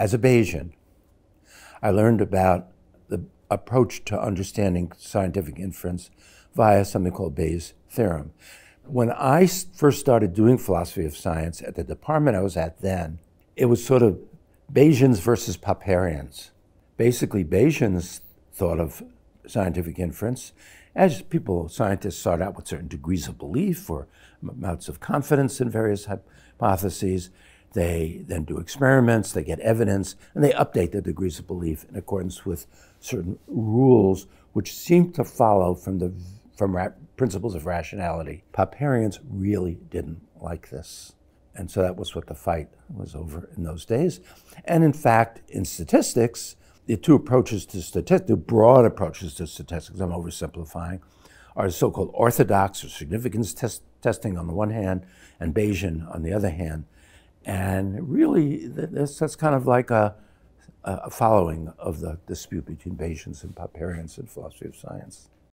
as a Bayesian, I learned about the approach to understanding scientific inference via something called Bayes' theorem. When I first started doing philosophy of science at the department I was at then, it was sort of Bayesians versus Popperians. Basically, Bayesians thought of scientific inference as people, scientists start out with certain degrees of belief or amounts of confidence in various hypotheses. They then do experiments, they get evidence, and they update the degrees of belief in accordance with certain rules which seem to follow from the from principles of rationality. Popperians really didn't like this. And so that was what the fight was over in those days. And in fact, in statistics, the two approaches to statistics, the broad approaches to statistics, I'm oversimplifying, are so called orthodox or significance test, testing on the one hand and Bayesian on the other hand. And really, this, that's kind of like a, a following of the dispute between Bayesians and Popperians in philosophy of science.